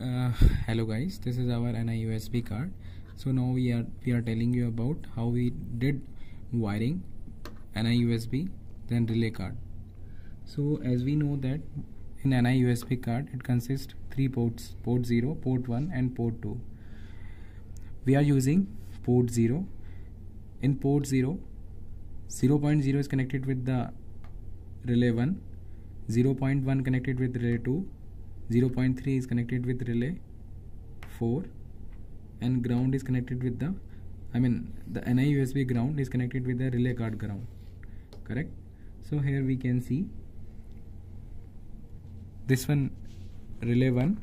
uh, hello guys. This is our NI USB card. So now we are we are telling you about how we did wiring NI USB then relay card. So as we know that in NI USB card it consists three ports port 0 port 1 and port 2 we are using port 0 in port 0 0.0 is connected with the relay 1 0.1 connected with relay 2 0.3 is connected with relay 4 and ground is connected with the I mean the NI USB ground is connected with the relay card ground correct? So here we can see this one relay 1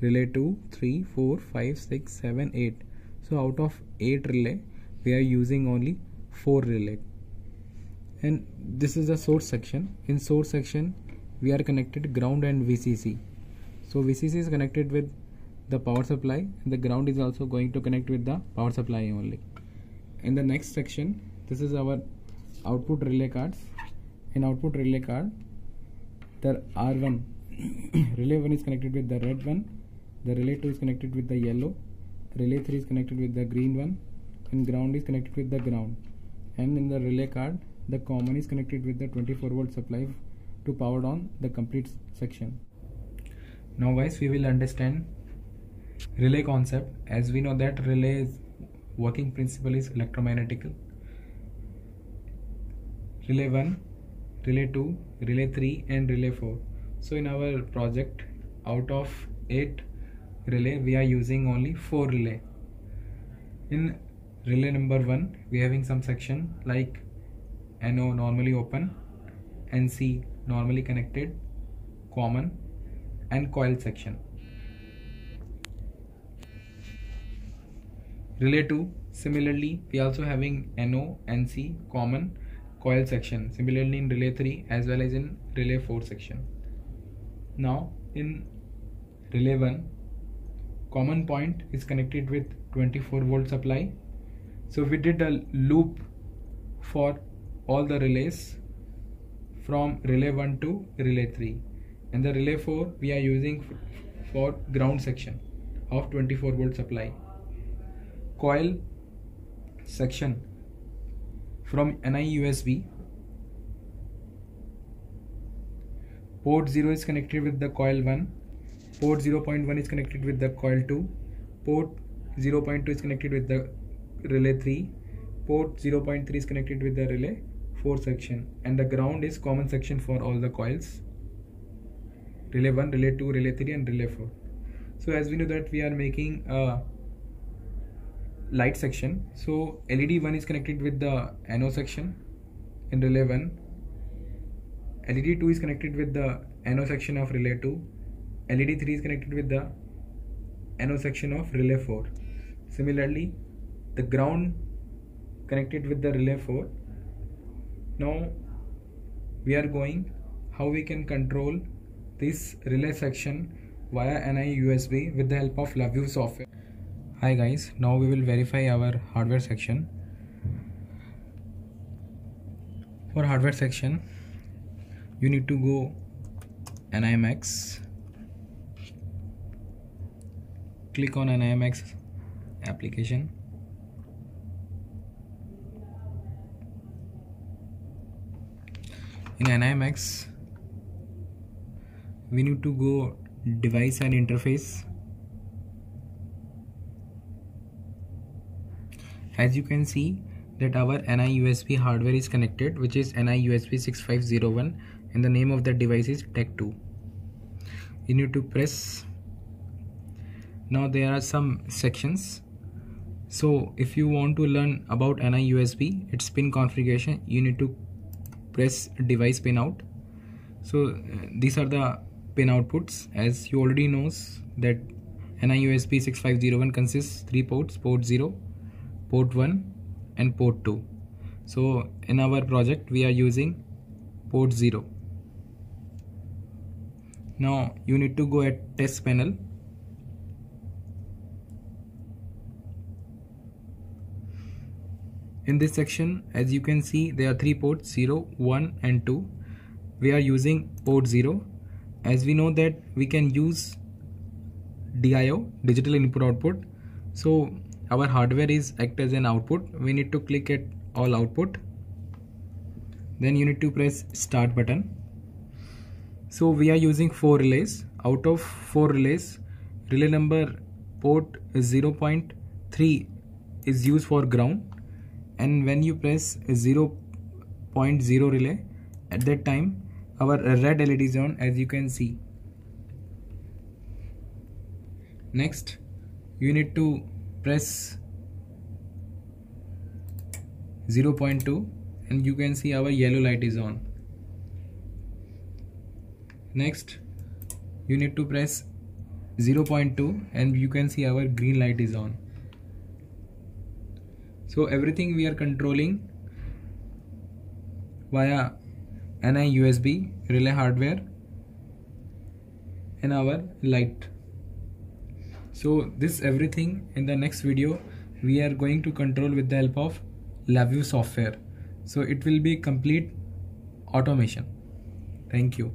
relay 2 3 4 5 6 7 8 so out of 8 relay we are using only 4 relay. And this is the source section. In source section we are connected ground and VCC so VCC is connected with the power supply and the ground is also going to connect with the power supply only. In the next section this is our output relay cards. In output relay card the R1 relay 1 is connected with the red one the relay 2 is connected with the yellow relay 3 is connected with the green one and ground is connected with the ground. And in the relay card the common is connected with the 24 volt supply to power on the complete section. Now guys we will understand relay concept. As we know that relay working principle is electromagnetical. Relay 1 relay 2 relay 3 and relay 4 so in our project out of 8 relay we are using only 4 relay. In relay number 1 we are having some section like NO normally open NC normally connected common and coil section. Relay 2 similarly we also having NO NC common coil section. Similarly in relay 3 as well as in relay 4 section. Now in relay 1 common point is connected with 24 volt supply. So we did a loop for all the relays from relay 1 to relay 3 and the relay 4 we are using for ground section of 24 volt supply. Coil section from NI USB port 0 is connected with the coil 1 port 0.1 is connected with the coil 2 port 0.2 is connected with the relay 3 port 0.3 is connected with the relay 4 section and the ground is common section for all the coils. Relay 1 relay 2 relay 3 and relay 4 so as we know that we are making a light section. So led 1 is connected with the NO section in relay 1 led 2 is connected with the NO section of relay 2 led 3 is connected with the NO section of relay 4 similarly the ground connected with the relay 4 now we are going how we can control this relay section via NI USB with the help of LabVIEW software. Hi guys, now we will verify our hardware section. For hardware section, you need to go NI MAX, click on NI MAX application in NI MAX we need to go device and interface. As you can see that our NI USB hardware is connected which is NI USB 6501 and the name of the device is Tech2 you need to press. Now there are some sections. So if you want to learn about NI USB its pin configuration you need to press device pin out. So uh, these are the pin outputs. As you already knows that NI USB 6501 consists three ports port 0 port 1 and port 2 so in our project we are using port 0 now you need to go at test panel in this section as you can see there are three ports 0 1 and 2 we are using port 0 as we know that we can use DIO digital input output. So our hardware is act as an output. We need to click at all output. Then you need to press start button. So we are using four relays. Out of four relays relay number port 0.3 is used for ground and when you press 0.0 relay at that time our red LED is on as you can see. Next you need to press 0.2 and you can see our yellow light is on. Next you need to press 0.2 and you can see our green light is on so everything we are controlling via NI USB relay hardware and our light. So this everything in the next video we are going to control with the help of LabVIEW software. So it will be complete automation. Thank you